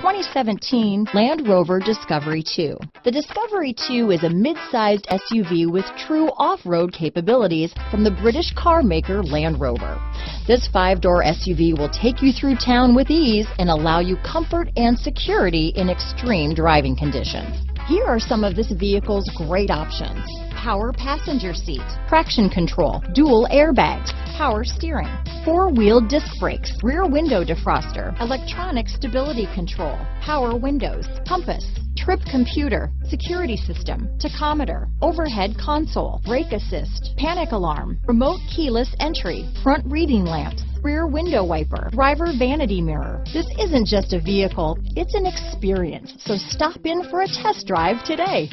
2017 Land Rover Discovery 2. The Discovery 2 is a mid-sized SUV with true off-road capabilities from the British car maker Land Rover. This five-door SUV will take you through town with ease and allow you comfort and security in extreme driving conditions. Here are some of this vehicle's great options. Power passenger seat, traction control, dual airbags, power steering, four-wheel disc brakes, rear window defroster, electronic stability control, power windows, compass, trip computer, security system, tachometer, overhead console, brake assist, panic alarm, remote keyless entry, front reading lamps, rear window wiper, driver vanity mirror. This isn't just a vehicle, it's an experience. So stop in for a test drive today.